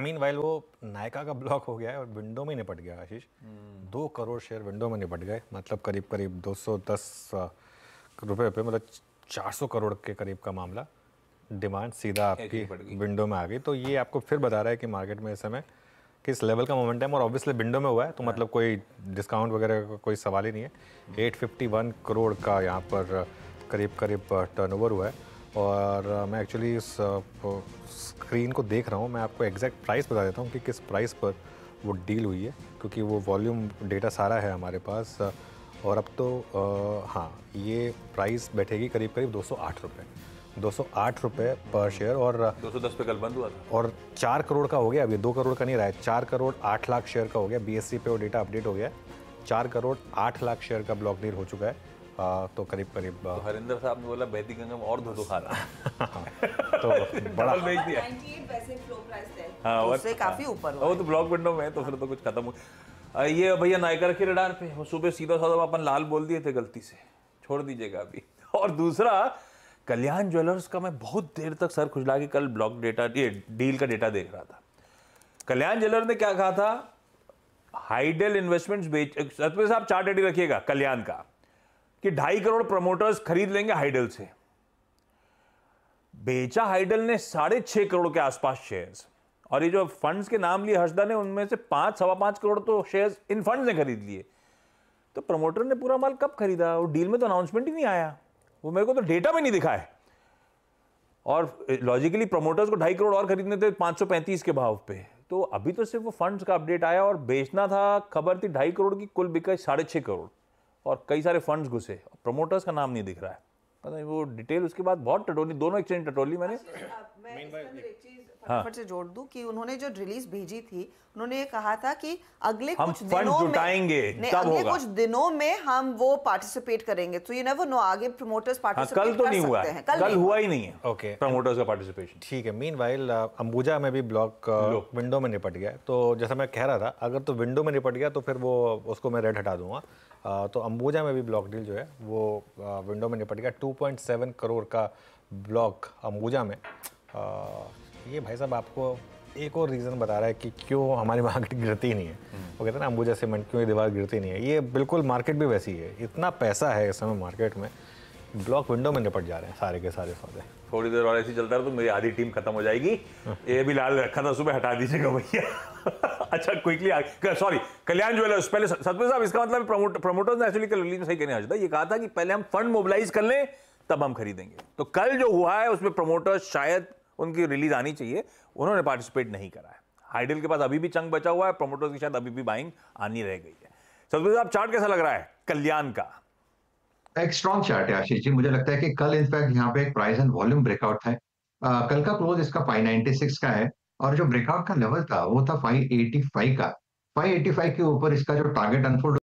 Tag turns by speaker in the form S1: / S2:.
S1: Mean while वो नायका का block हो गया है और विंडो में निपट गया आशीष हम्म। दो करोड़ शेयर विंडो में निपट गए। मतलब करीब करीब 210 रुपए पे मतलब 400 करोड़ के करीब का मामला। डिमांड सीधा आपकी विंडो में आ गई। तो ये आपको फिर बता रहा है कि मार्केट में इस समय किस लेवल का मोमेंटम और ऑब्वियसली विंडो में हुआ है तो हाँ। मतलब कोई डिस्काउंट वगैरह का कोई सवाल ही नहीं है। 851 करोड़ का यहाँ पर करीब करीब टर्नओवर हुआ है। और मैं एक्चुअली इस स्क्रीन को देख रहा हूँ। मैं आपको एग्जैक्ट प्राइस बता देता हूँ कि किस प्राइस पर वो डील हुई है क्योंकि वो वॉल्यूम डेटा सारा है हमारे पास और अब तो आ, हाँ ये प्राइस बैठेगी करीब करीब दो सौ आठ रुपये दो सौ आठ रुपये पर शेयर और
S2: दो सौ दस पे कल बंद हुआ था।
S1: और चार करोड़ का हो गया अभी दो करोड़ का नहीं रहा है चार करोड़ आठ लाख शेयर का हो गया। बी पे वो डेटा अपडेट हो गया। चार करोड़ आठ लाख शेयर का ब्लॉक डील हो चुका है। आ, तो करीब करीब
S2: तो हरिंदर साहब ने बोला बैदी गंगा और दो दो खा रहा
S1: तो बड़ा
S2: बेच दिया। हाँ।
S3: उससे काफ़ी ऊपर
S2: वो तो ब्लॉक विंडो में तो फिर तो कुछ खत्म हो ये भैया नायकर के रडार पे सुबह सीधा साधा अपन लाल बोल दिए थे गलती से। छोड़ दीजिएगा अभी। और दूसरा कल्याण ज्वेलर्स का मैं बहुत देर तक सर खुजला के कल ब्लॉक डेटा ये डील का डेटा देख रहा था। कल्याण ज्वेलर ने क्या कहा था? हाइडल इन्वेस्टमेंट्स बेच सतपे साहब चार्ट रेडी रखिएगा कल्याण का। कि ढाई करोड़ प्रमोटर्स खरीद लेंगे हाइडल से। बेचा हाइडल ने साढ़े छह करोड़ के आसपास शेयर्स और ये जो फंड्स के नाम लिए हर्षदा ने, उनमें से पाँच, सवा पाँच करोड़ तो शेयर्स इन फंड्स ने खरीद लिए। तो प्रमोटर ने पूरा माल कब खरीदा? वो डील में तो अनाउंसमेंट ही नहीं आया। वो मेरे को तो डेटा में नहीं दिखा है और लॉजिकली प्रमोटर्स को ढाई करोड़ और खरीदने थे पाँच सौ पैंतीस के भाव पे। तो अभी तो सिर्फ़ वो फंड्स का अपडेट आया और बेचना था, खबर थी ढाई करोड़ की, कुल बिकाई साढ़े छह करोड़। और कई सारे फंड्स घुसे। प्रमोटर्स का नाम नहीं दिख रहा है। पता नहीं, वो डिटेल उसके बाद बहुत टटोली, दोनों एक्सचेंज टटोली मैंने।
S3: हाँ। से जोड़ दूँ कि उन्होंने जो रिलीज़ भेजी थी उन्होंने ये कहा था कि अगले
S2: हम
S3: कुछ दिनों
S2: में
S3: अगले कुछ दिनों में हम वो पार्टिसिपेट करेंगे। तो यू नेवर नो आगे प्रमोटर्स पार्टिसिपेट
S2: हाँ, कल तो नहीं हुआ। है। कल, कल हुआ। ही नहीं है
S1: ओके
S2: प्रमोटर्स का पार्टिसिपेशन
S1: ठीक है मीनवाइल अंबुजा में भी ब्लॉक विंडो में निपट गया। तो जैसा मैं कह रहा था अगर तो विंडो में निपट गया तो फिर वो उसको मैं रेड हटा दूँगा। तो अंबुजा में भी ब्लॉक डील जो है वो विंडो में निपट गया। 2.7 करोड़ का ब्लॉक अंबुजा में। ये भाई साहब आपको एक और रीज़न बता रहा है कि क्यों हमारी मार्केट गिरती नहीं है। वो कहते हैं ना अंबुजा सीमेंट क्यों ये दीवार गिरती नहीं है? ये बिल्कुल मार्केट भी वैसी है। इतना पैसा है इस समय मार्केट में ब्लॉक विंडो में निपट जा रहे हैं सारे के सारे सौदे।
S2: थोड़ी देर और ऐसे चलता रहा तो मेरी आधी टीम खत्म हो जाएगी। ये भी लाल रखा था सुबह हटा दीजिएगा भैया। अच्छा क्विकली सॉरी कल्याण ज्वेलर्स पहले सतपे साहब इसका मतलब प्रमोट प्रमोटर्स ने एक्चुअली कल सही कहने आज ये कहा था कि पहले हम फंड मोबिलाइज कर लें तब हम खरीदेंगे। तो कल जो हुआ है उसमें प्रमोटर्स शायद उनकी रिलीज़ आनी चाहिए उन्होंने पार्टिसिपेट नहीं करा है। हाइडल के पास अभी भी चंग बचा हुआ है प्रमोटर्स की शायद अभी भी बाइंग आनी रह गई है। सतपे साहब चार्ट कैसा लग रहा है? कल्याण का।
S4: एक स्ट्रॉन्ग चार्ट है आशीष जी। मुझे लगता है कि कल इनफैक्ट यहाँ पे एक प्राइस एंड वॉल्यूम ब्रेकआउट है आ, कल का क्लोज इसका 596 का है और जो ब्रेकआउट का लेवल था वो था 585 का। 585 के ऊपर इसका जो टारगेट अनफोल्ड